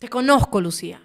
Te conozco, Lucía.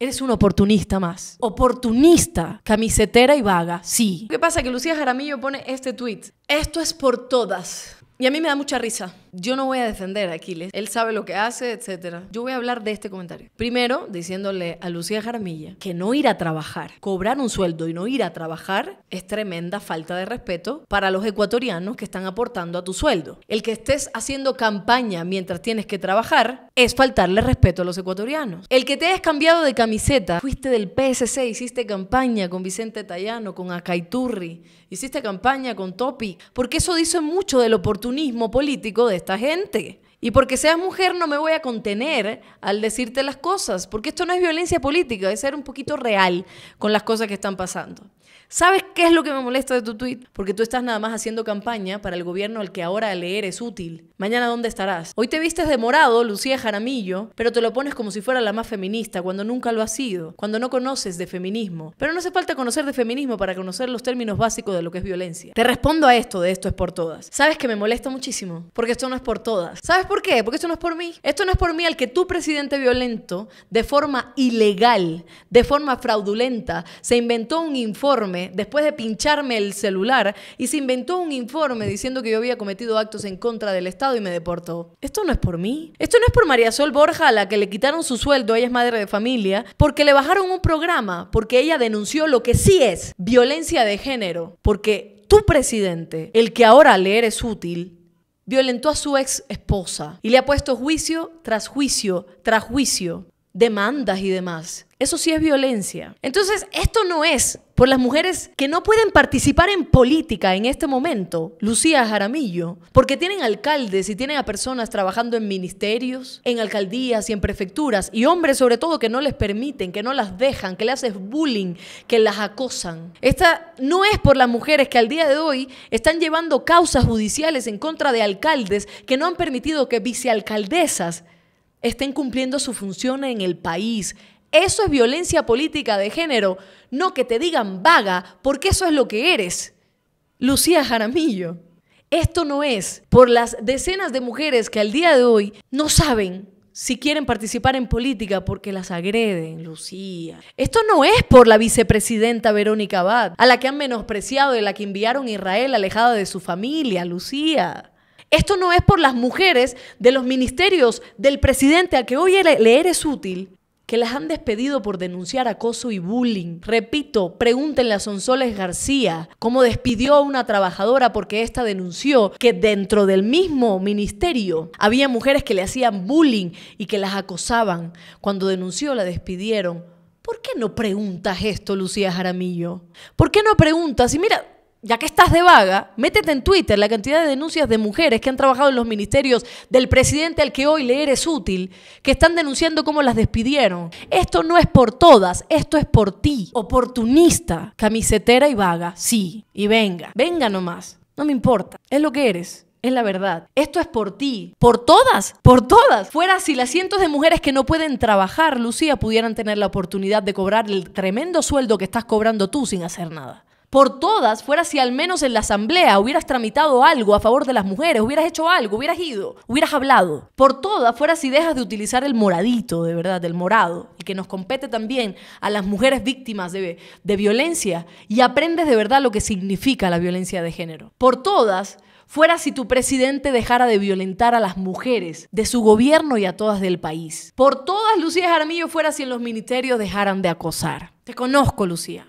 Eres un oportunista más. Oportunista, camisetera y vaga, sí. ¿Qué pasa? Que Lucía Jaramillo pone este tweet. Esto es por todas. Y a mí me da mucha risa. Yo no voy a defender a Aquiles. Él sabe lo que hace, etc. Yo voy a hablar de este comentario. Primero, diciéndole a Lucía Jaramilla que no ir a trabajar, cobrar un sueldo y no ir a trabajar es tremenda falta de respeto para los ecuatorianos que están aportando a tu sueldo. El que estés haciendo campaña mientras tienes que trabajar es faltarle respeto a los ecuatorianos. El que te hayas cambiado de camiseta, fuiste del PSC, hiciste campaña con Vicente Tallano, con Acaiturri, hiciste campaña con Topi, porque eso dice mucho del oportunismo político de esta gente. Y porque seas mujer no me voy a contener al decirte las cosas, porque esto no es violencia política, es ser un poquito real con las cosas que están pasando. ¿Sabes qué es lo que me molesta de tu tweet? Porque tú estás nada más haciendo campaña para el gobierno al que ahora leer es útil. Mañana ¿dónde estarás? Hoy te vistes de morado, Lucía Jaramillo, pero te lo pones como si fuera la más feminista, cuando nunca lo has sido, cuando no conoces de feminismo. Pero no hace falta conocer de feminismo para conocer los términos básicos de lo que es violencia. Te respondo a esto de esto es por todas. ¿Sabes que me molesta muchísimo? Porque esto no es por todas. ¿Sabes por qué? Porque esto no es por mí. Esto no es por mí al que tu presidente violento, de forma ilegal, de forma fraudulenta, se inventó un informe después de pincharme el celular y se inventó un informe diciendo que yo había cometido actos en contra del Estado y me deportó. Esto no es por mí. Esto no es por María Sol Borja a la que le quitaron su sueldo, ella es madre de familia, porque le bajaron un programa, porque ella denunció lo que sí es violencia de género, porque tu presidente, el que ahora le eres útil, violentó a su ex esposa y le ha puesto juicio tras juicio tras juicio, demandas y demás. Eso sí es violencia. Entonces, esto no es por las mujeres que no pueden participar en política en este momento, Lucía Jaramillo, porque tienen alcaldes y tienen a personas trabajando en ministerios, en alcaldías y en prefecturas, y hombres sobre todo que no les permiten, que no las dejan, que le haces bullying, que las acosan. Esta no es por las mujeres que al día de hoy están llevando causas judiciales en contra de alcaldes que no han permitido que vicealcaldesas estén cumpliendo su función en el país, eso es violencia política de género, no que te digan vaga, porque eso es lo que eres. Lucía Jaramillo. Esto no es por las decenas de mujeres que al día de hoy no saben si quieren participar en política porque las agreden, Lucía. Esto no es por la vicepresidenta Verónica Abad, a la que han menospreciado y a la que enviaron a Israel alejada de su familia, Lucía. Esto no es por las mujeres de los ministerios del presidente a que hoy le eres útil que las han despedido por denunciar acoso y bullying. Repito, pregúntenle a Sonsoles García cómo despidió a una trabajadora porque ésta denunció que dentro del mismo ministerio había mujeres que le hacían bullying y que las acosaban. Cuando denunció la despidieron. ¿Por qué no preguntas esto, Lucía Jaramillo? ¿Por qué no preguntas? Y mira, ya que estás de vaga, métete en Twitter la cantidad de denuncias de mujeres que han trabajado en los ministerios del presidente al que hoy le eres útil, que están denunciando cómo las despidieron. Esto no es por todas, esto es por ti. Oportunista, camisetera y vaga, sí. Y venga, venga nomás. No me importa, es lo que eres. Es la verdad. Esto es por ti. Por todas. Por todas. Fuera si las cientos de mujeres que no pueden trabajar, Lucía, pudieran tener la oportunidad de cobrar el tremendo sueldo que estás cobrando tú sin hacer nada por todas fuera si al menos en la asamblea hubieras tramitado algo a favor de las mujeres, hubieras hecho algo, hubieras ido, hubieras hablado. Por todas fuera si dejas de utilizar el moradito, de verdad, el morado, y que nos compete también a las mujeres víctimas de, de violencia y aprendes de verdad lo que significa la violencia de género. Por todas fuera si tu presidente dejara de violentar a las mujeres de su gobierno y a todas del país. Por todas, Lucía Jaramillo fuera si en los ministerios dejaran de acosar. Te conozco, Lucía.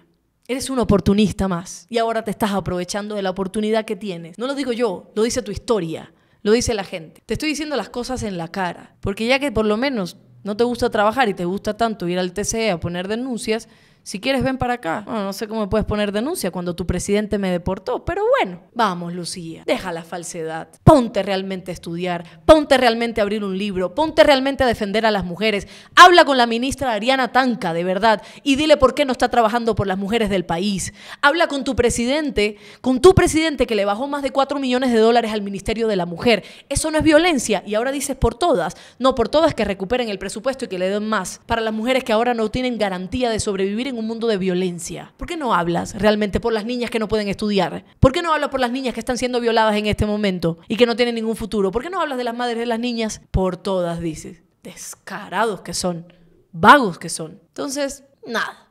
Eres un oportunista más y ahora te estás aprovechando de la oportunidad que tienes. No lo digo yo, lo dice tu historia, lo dice la gente. Te estoy diciendo las cosas en la cara, porque ya que por lo menos no te gusta trabajar y te gusta tanto ir al TCE a poner denuncias, si quieres, ven para acá. no sé cómo puedes poner denuncia cuando tu presidente me deportó, pero bueno, vamos, Lucía, deja la falsedad. Ponte realmente a estudiar, ponte realmente a abrir un libro, ponte realmente a defender a las mujeres. Habla con la ministra Ariana Tanca, de verdad, y dile por qué no está trabajando por las mujeres del país. Habla con tu presidente, con tu presidente que le bajó más de 4 millones de dólares al Ministerio de la Mujer. Eso no es violencia y ahora dices por todas. No, por todas que recuperen el presupuesto y que le den más. Para las mujeres que ahora no tienen garantía de sobrevivir en un mundo de violencia? ¿Por qué no hablas realmente por las niñas que no pueden estudiar? ¿Por qué no hablas por las niñas que están siendo violadas en este momento y que no tienen ningún futuro? ¿Por qué no hablas de las madres de las niñas? Por todas, dices. Descarados que son. vagos que son. Entonces, nada,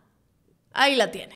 ahí la tiene.